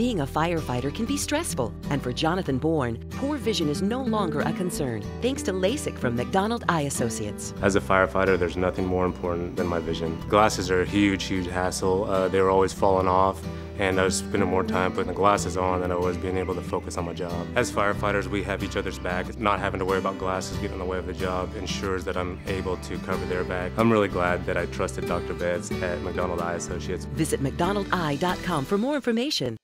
Being a firefighter can be stressful, and for Jonathan Born, poor vision is no longer a concern thanks to LASIK from McDonald Eye Associates. As a firefighter, there's nothing more important than my vision. Glasses are a huge, huge hassle. Uh, they were always falling off, and I was spending more time putting the glasses on than I was being able to focus on my job. As firefighters, we have each other's back. Not having to worry about glasses getting in the way of the job ensures that I'm able to cover their back. I'm really glad that I trusted Dr. Betts at McDonald Eye Associates. Visit McDonaldEye.com for more information.